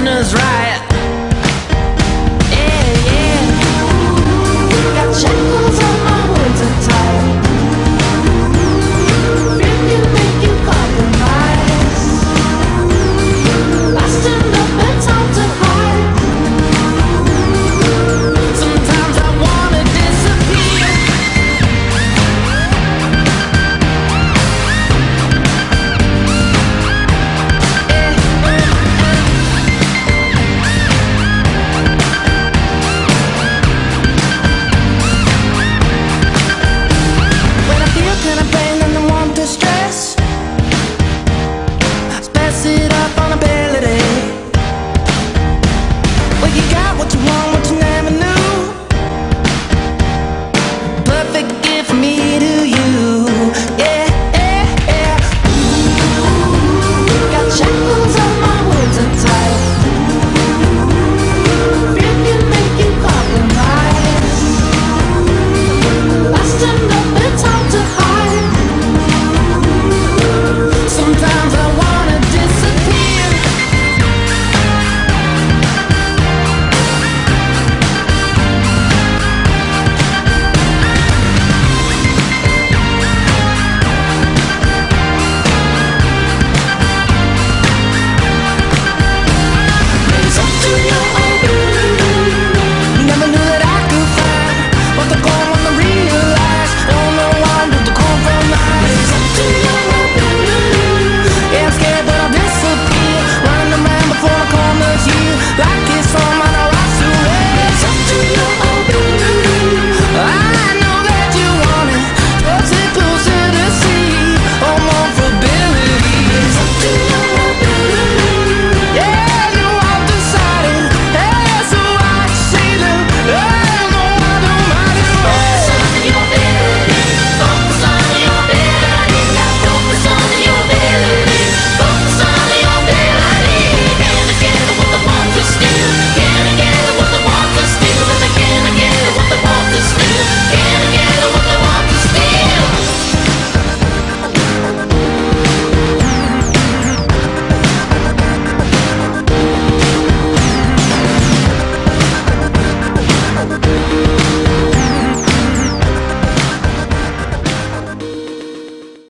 prisoner's right.